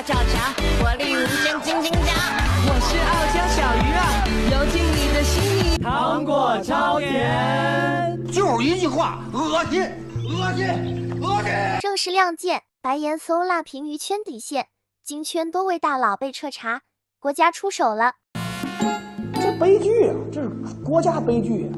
跳墙，活力无限，金金家。我是傲娇小鱼啊，游进你的心里。糖果超甜，就是一句话，恶心，恶心，恶心。正式亮剑，白岩松辣评鱼圈底线，金圈多位大佬被彻查，国家出手了。这悲剧啊，这是国家悲剧啊，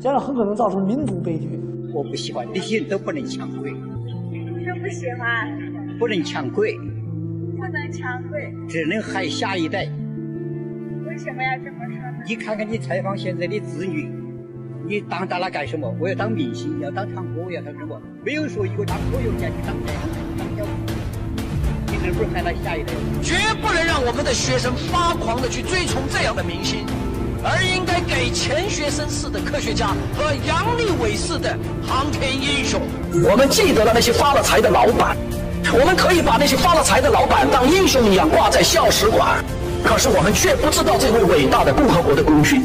将来很可能造成民族悲剧。我不喜欢，这些人都不能抢鬼。为什么不喜欢？不能抢鬼，不能抢鬼，只能害下一代。为什么要这么说呢？你看看你采访现在的子女，你当大了干什么？我要当明星，要当唱歌，我要当什么？没有说一个当歌有钱去当这样当小你是不是害了下一代？绝不能让我们的学生发狂的去追从这样的明星，而应该给钱学森式的科学家和杨利伟式的航天英雄。我们记得了那些发了财的老板。我们可以把那些发了财的老板当英雄一样挂在校史馆，可是我们却不知道这位伟大的共和国的功勋，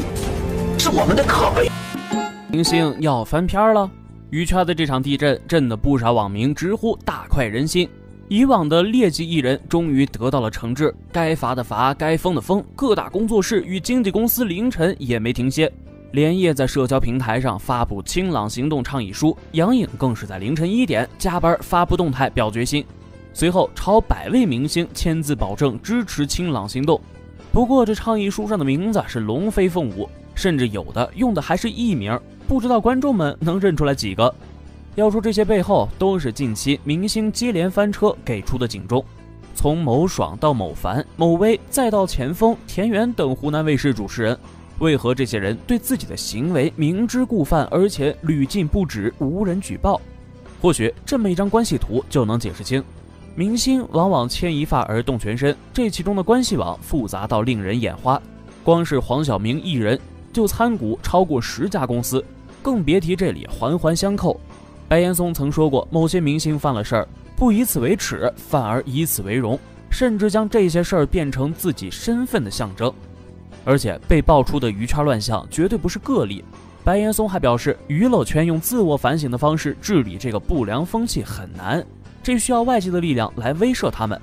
是我们的可悲。明星要翻篇了，娱圈的这场地震震得不少网民直呼大快人心。以往的劣迹艺人终于得到了惩治，该罚的罚，该封的封。各大工作室与经纪公司凌晨也没停歇。连夜在社交平台上发布“清朗行动”倡议书，杨颖更是在凌晨一点加班发布动态表决心，随后超百位明星签字保证支持清朗行动。不过这倡议书上的名字是龙飞凤舞，甚至有的用的还是艺名，不知道观众们能认出来几个？要说这些背后都是近期明星接连翻车给出的警钟，从某爽到某凡、某威，再到前锋、田园等湖南卫视主持人。为何这些人对自己的行为明知故犯，而且屡禁不止，无人举报？或许这么一张关系图就能解释清。明星往往牵一发而动全身，这其中的关系网复杂到令人眼花。光是黄晓明一人就参股超过十家公司，更别提这里环环相扣。白岩松曾说过，某些明星犯了事儿，不以此为耻，反而以此为荣，甚至将这些事儿变成自己身份的象征。而且被爆出的娱圈乱象绝对不是个例。白岩松还表示，娱乐圈用自我反省的方式治理这个不良风气很难，这需要外界的力量来威慑他们，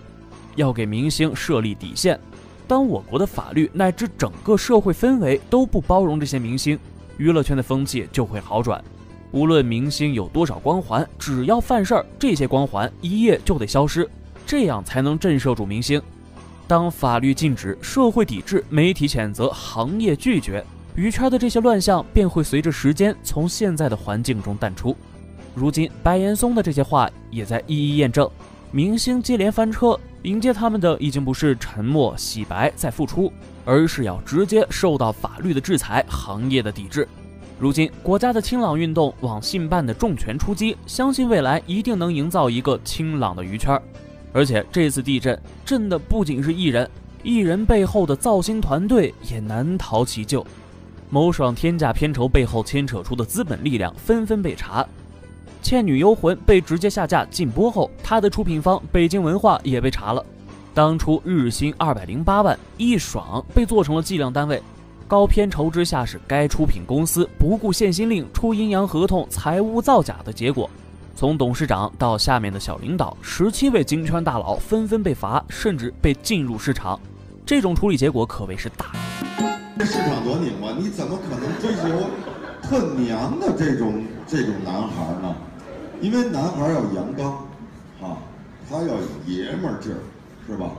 要给明星设立底线。当我国的法律乃至整个社会氛围都不包容这些明星，娱乐圈的风气就会好转。无论明星有多少光环，只要犯事儿，这些光环一夜就得消失，这样才能震慑住明星。当法律禁止、社会抵制、媒体谴责、行业拒绝，娱圈的这些乱象便会随着时间从现在的环境中淡出。如今，白岩松的这些话也在一一验证：明星接连翻车，迎接他们的已经不是沉默、洗白再复出，而是要直接受到法律的制裁、行业的抵制。如今，国家的清朗运动、网信办的重拳出击，相信未来一定能营造一个清朗的娱圈。而且这次地震震的不仅是艺人，艺人背后的造星团队也难逃其咎。某爽天价片酬背后牵扯出的资本力量纷纷被查，《倩女幽魂》被直接下架禁播后，它的出品方北京文化也被查了。当初日薪二百零八万，一爽被做成了计量单位，高片酬之下是该出品公司不顾限薪令出阴阳合同、财务造假的结果。从董事长到下面的小领导，十七位金圈大佬纷纷被罚，甚至被禁入市场。这种处理结果可谓是大。这市场多拧巴，你怎么可能追求特娘的这种这种男孩呢？因为男孩要阳刚，啊，他要爷们儿劲儿，是吧？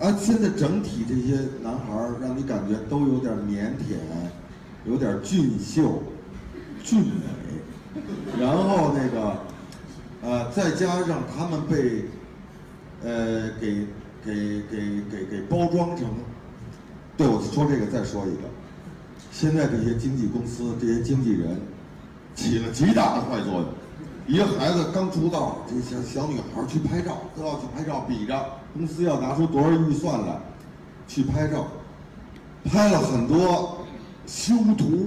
啊，现在整体这些男孩让你感觉都有点腼腆，有点俊秀、俊美。然后那个，呃，再加上他们被，呃，给给给给给包装成，对我说这个再说一个，现在这些经纪公司这些经纪人，起了极大的坏作用。一个孩子刚出道，这小小女孩去拍照都要去拍照，比着公司要拿出多少预算来，去拍照，拍了很多修图，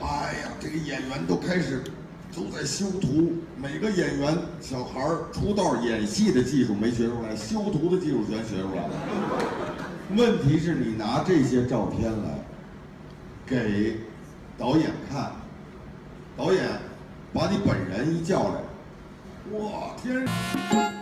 哎呀，这个演员都开始。都在修图，每个演员小孩出道演戏的技术没学出来，修图的技术全学出来了。问题是你拿这些照片来给导演看，导演把你本人一叫来，哇天！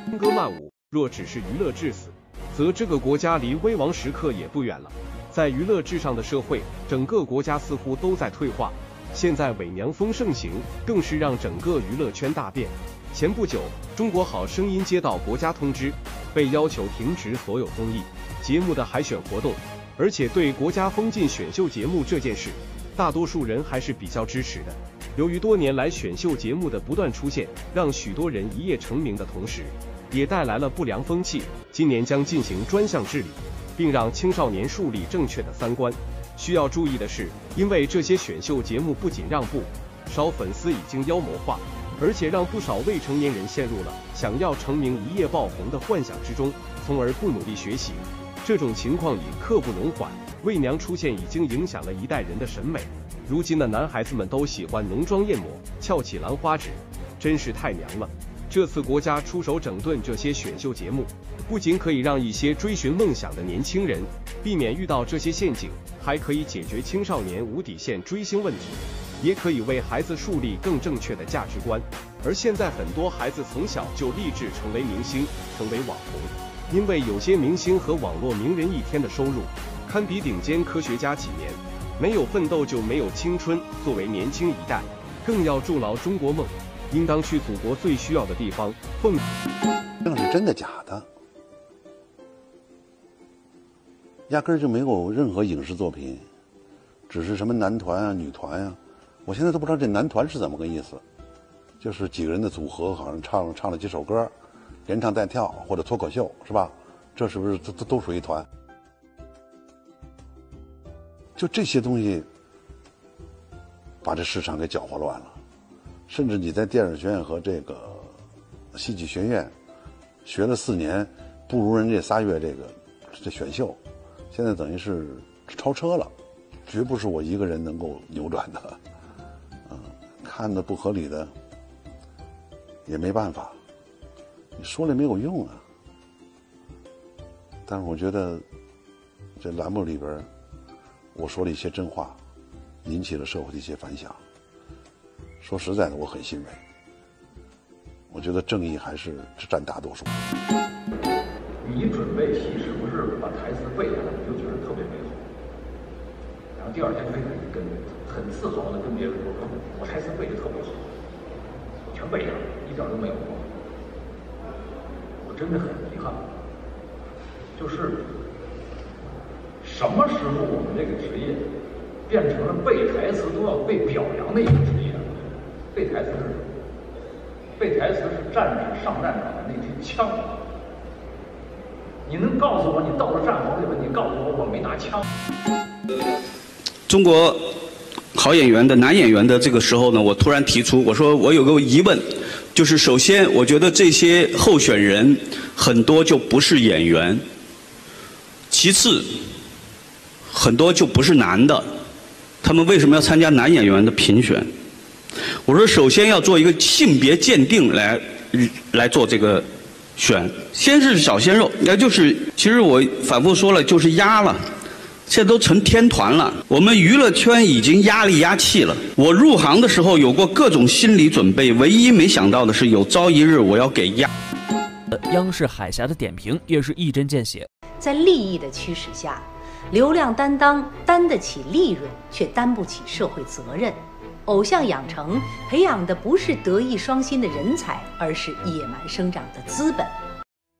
轻歌曼舞。若只是娱乐至死，则这个国家离危亡时刻也不远了。在娱乐至上的社会，整个国家似乎都在退化。现在伪娘风盛行，更是让整个娱乐圈大变。前不久，中国好声音接到国家通知，被要求停止所有综艺节目的海选活动，而且对国家封禁选秀节目这件事，大多数人还是比较支持的。由于多年来选秀节目的不断出现，让许多人一夜成名的同时，也带来了不良风气。今年将进行专项治理，并让青少年树立正确的三观。需要注意的是，因为这些选秀节目不仅让不少粉丝已经妖魔化，而且让不少未成年人陷入了想要成名一夜爆红的幻想之中，从而不努力学习。这种情况已刻不容缓，伪娘出现已经影响了一代人的审美。如今的男孩子们都喜欢浓妆艳抹、翘起兰花指，真是太娘了。这次国家出手整顿这些选秀节目，不仅可以让一些追寻梦想的年轻人避免遇到这些陷阱，还可以解决青少年无底线追星问题，也可以为孩子树立更正确的价值观。而现在很多孩子从小就立志成为明星、成为网红，因为有些明星和网络名人一天的收入堪比顶尖科学家几年。没有奋斗就没有青春。作为年轻一代，更要筑牢中国梦，应当去祖国最需要的地方奉。那是真的假的？压根儿就没有任何影视作品，只是什么男团啊、女团啊。我现在都不知道这男团是怎么个意思，就是几个人的组合，好像唱唱了几首歌，连唱带跳或者脱口秀，是吧？这是不是都都都属于团？就这些东西，把这市场给搅和乱了。甚至你在电影学院和这个戏剧学院学了四年，不如人这仨月这个这选秀，现在等于是超车了，绝不是我一个人能够扭转的。嗯，看的不合理的也没办法，你说了没有用啊。但是我觉得这栏目里边。我说了一些真话，引起了社会的一些反响。说实在的，我很欣慰。我觉得正义还是占大多数。你准备戏是不是把台词背下来，你就觉得特别美好？然后第二天可以跟很自豪的跟别人说：“我台词背的特别好，我全背下来，一点都没有错。”我真的很遗憾，就是。什么时候我们这个职业变成了背台词都要被表扬的一个职业？背台词是战士上战场的那支枪。你能告诉我，你到了战壕里边，你告诉我我没拿枪？中国好演员的男演员的这个时候呢，我突然提出，我说我有个疑问，就是首先，我觉得这些候选人很多就不是演员，其次。很多就不是男的，他们为什么要参加男演员的评选？我说，首先要做一个性别鉴定来来做这个选，先是小鲜肉，那就是其实我反复说了，就是压了，现在都成天团了。我们娱乐圈已经压力压气了。我入行的时候有过各种心理准备，唯一没想到的是有朝一日我要给压。央视海峡的点评也是一针见血，在利益的驱使下。流量担当担得起利润，却担不起社会责任。偶像养成培养的不是德艺双馨的人才，而是野蛮生长的资本。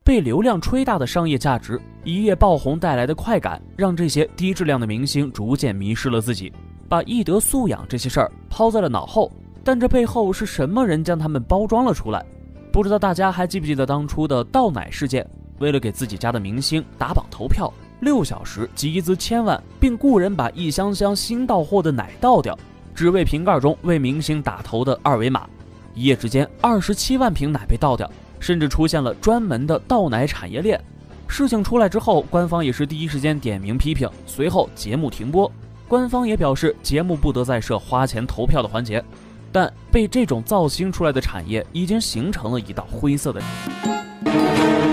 被流量吹大的商业价值，一夜爆红带来的快感，让这些低质量的明星逐渐迷失了自己，把艺德素养这些事儿抛在了脑后。但这背后是什么人将他们包装了出来？不知道大家还记不记得当初的倒奶事件？为了给自己家的明星打榜投票。六小时集资千万，并雇人把一箱箱新到货的奶倒掉，只为瓶盖中为明星打头的二维码。一夜之间，二十七万瓶奶被倒掉，甚至出现了专门的倒奶产业链。事情出来之后，官方也是第一时间点名批评，随后节目停播。官方也表示，节目不得再设花钱投票的环节。但被这种造星出来的产业，已经形成了一道灰色的。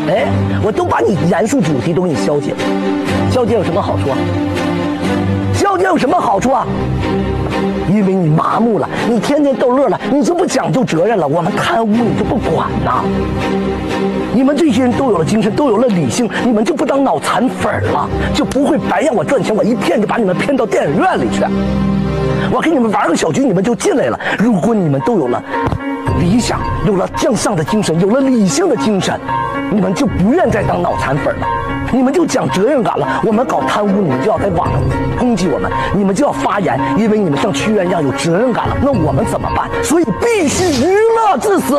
哎，我都把你严肃主题都给你消解了，消解有什么好处？消解有什么好处啊？因为你麻木了，你天天逗乐了，你就不讲究责任了。我们贪污你就不管呐。你们这些人都有了精神，都有了理性，你们就不当脑残粉了，就不会白让我赚钱，我一骗就把你们骗到电影院里去。我给你们玩个小局，你们就进来了。如果你们都有了理想，有了向上的精神，有了理性的精神，你们就不愿再当脑残粉了。你们就讲责任感了。我们搞贪污，你们就要在网上攻击我们，你们就要发言，因为你们像屈原一样有责任感了。那我们怎么办？所以必须娱乐至死，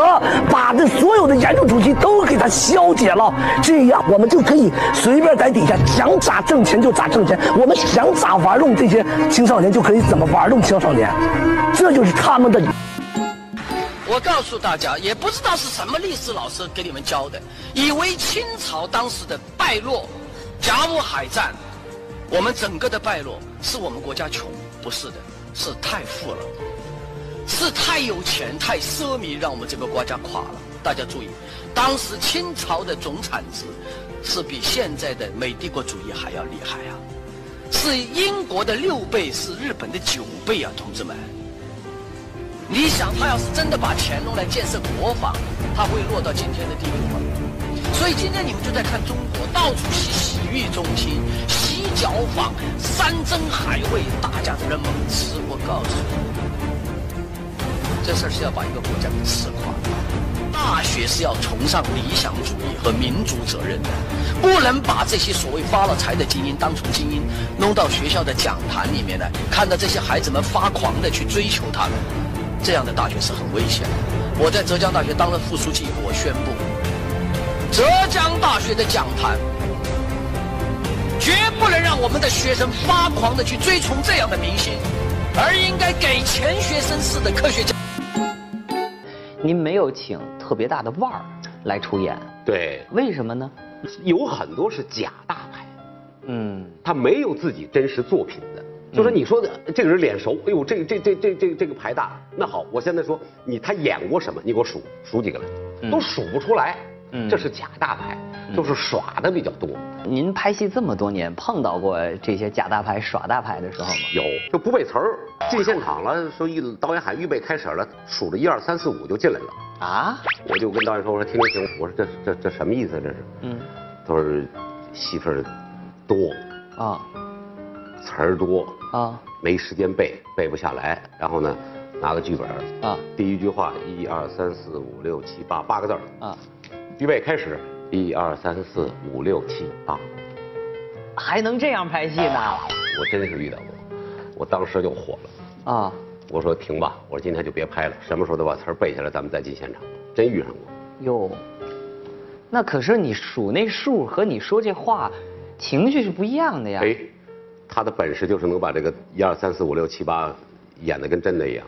把这所有的严重主题都给它消解了，这样我们就可以随便在底下想咋挣钱就咋挣钱，我们想咋玩弄这些青少年就可以怎么玩弄青少年，这就是他们的。我告诉大家，也不知道是什么历史老师给你们教的，以为清朝当时的败落，甲午海战，我们整个的败落是我们国家穷，不是的，是太富了，是太有钱、太奢靡，让我们这个国家垮了。大家注意，当时清朝的总产值是比现在的美帝国主义还要厉害啊，是英国的六倍，是日本的九倍啊，同志们。你想，他要是真的把钱弄来建设国防，他会落到今天的地步吗？所以今天你们就在看中国到处洗洗浴中心、洗脚坊、山珍海味，大家在那猛吃。我告诉你，这事儿是要把一个国家给吃垮。大学是要崇尚理想主义和民族责任的，不能把这些所谓发了财的精英当成精英，弄到学校的讲坛里面来，看到这些孩子们发狂的去追求他们。这样的大学是很危险的。我在浙江大学当了副书记，我宣布，浙江大学的讲坛绝不能让我们的学生发狂的去追崇这样的明星，而应该给钱学森式的科学家。您没有请特别大的腕儿来出演，对，为什么呢？有很多是假大牌，嗯，他没有自己真实作品的。就说你说的这个人脸熟，哎呦，这这这这这这个牌大。那好，我现在说你他演过什么？你给我数数几个来，都数不出来。嗯，这是假大牌，就是耍的比较多。您拍戏这么多年，碰到过这些假大牌耍大牌的时候吗？有，就不背词儿，进现场了，说一导演喊预备开始了，数着一二三四五就进来了。啊？我就跟导演说，我说听听听，我说这这这什么意思？这是？嗯，他说戏份多啊。词儿多啊，没时间背，背不下来。然后呢，拿个剧本啊，第一句话一二三四五六七八八个字啊，预备开始一二三四五六七八，还能这样拍戏呢？我真是遇到过，我当时就火了啊！我说停吧，我说今天就别拍了，什么时候都把词儿背下来，咱们再进现场。真遇上过。哟，那可是你数那数和你说这话，情绪是不一样的呀。哎。他的本事就是能把这个一二三四五六七八演得跟真的一样，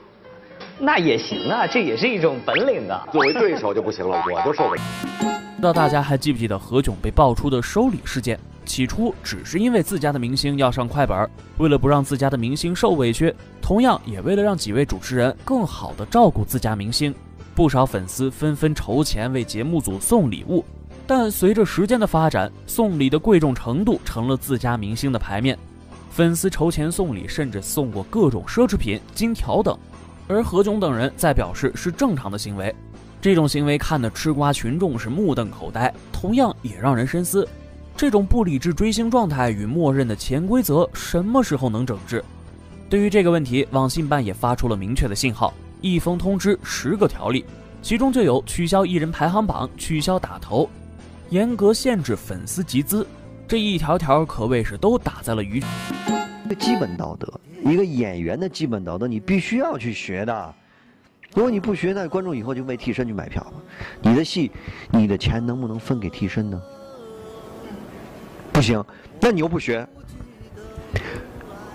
那也行啊，这也是一种本领啊。作为对手就不行了，我就受不了。不知道大家还记不记得何炅被爆出的收礼事件？起初只是因为自家的明星要上快本，为了不让自家的明星受委屈，同样也为了让几位主持人更好的照顾自家明星，不少粉丝纷纷筹钱为节目组送礼物。但随着时间的发展，送礼的贵重程度成了自家明星的牌面。粉丝筹钱送礼，甚至送过各种奢侈品、金条等，而何炅等人在表示是正常的行为。这种行为看得吃瓜群众是目瞪口呆，同样也让人深思：这种不理智追星状态与默认的潜规则什么时候能整治？对于这个问题，网信办也发出了明确的信号，一封通知，十个条例，其中就有取消艺人排行榜、取消打头、严格限制粉丝集资。这一条条可谓是都打在了鱼。一个基本道德，一个演员的基本道德，你必须要去学的。如果你不学，那观众以后就为替身去买票了。你的戏，你的钱能不能分给替身呢？不行，那你又不学，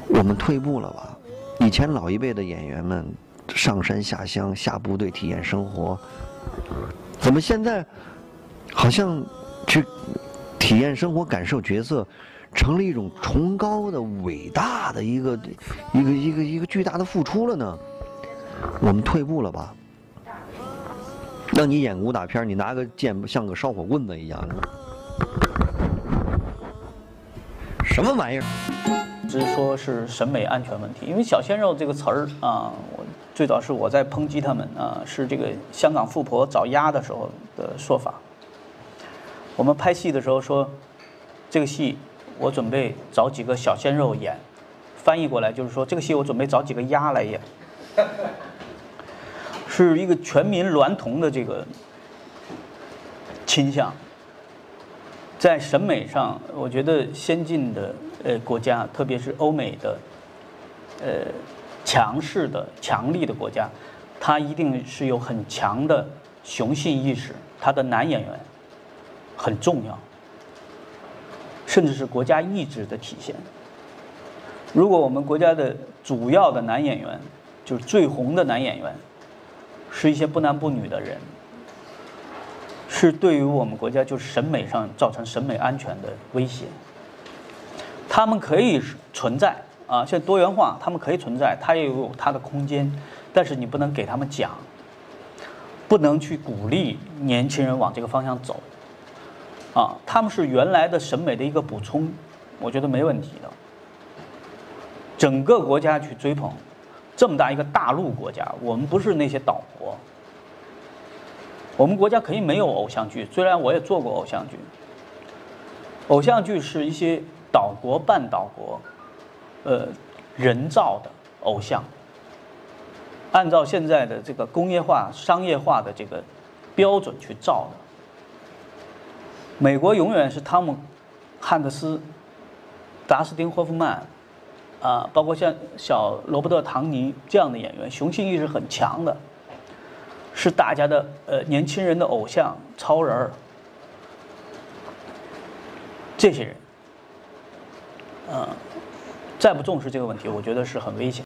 我们退步了吧？以前老一辈的演员们上山下乡、下部队体验生活，怎么现在好像去？体验生活、感受角色，成了一种崇高的、伟大的一个、一个、一个、一个巨大的付出了呢。我们退步了吧？让你演武打片，你拿个剑像个烧火棍子一样，什么玩意儿？只是说是审美安全问题，因为小鲜肉这个词儿啊，我最早是我在抨击他们啊，是这个香港富婆找鸭的时候的说法。我们拍戏的时候说，这个戏我准备找几个小鲜肉演，翻译过来就是说这个戏我准备找几个鸭来演，是一个全民娈童的这个倾向。在审美上，我觉得先进的呃国家，特别是欧美的，呃强势的、强力的国家，它一定是有很强的雄性意识，它的男演员很重要，甚至是国家意志的体现。如果我们国家的主要的男演员，就是最红的男演员，是一些不男不女的人。是对于我们国家就是审美上造成审美安全的威胁。他们可以存在啊，现在多元化，他们可以存在，他也有他的空间，但是你不能给他们讲，不能去鼓励年轻人往这个方向走。啊，他们是原来的审美的一个补充，我觉得没问题的。整个国家去追捧这么大一个大陆国家，我们不是那些岛国。我们国家可以没有偶像剧，虽然我也做过偶像剧。偶像剧是一些岛国、半岛国，呃，人造的偶像。按照现在的这个工业化、商业化的这个标准去造的。美国永远是汤姆·汉克斯、达斯汀·霍夫曼，啊，包括像小罗伯特·唐尼这样的演员，雄性意识很强的。是大家的呃年轻人的偶像超人儿，这些人，嗯，再不重视这个问题，我觉得是很危险。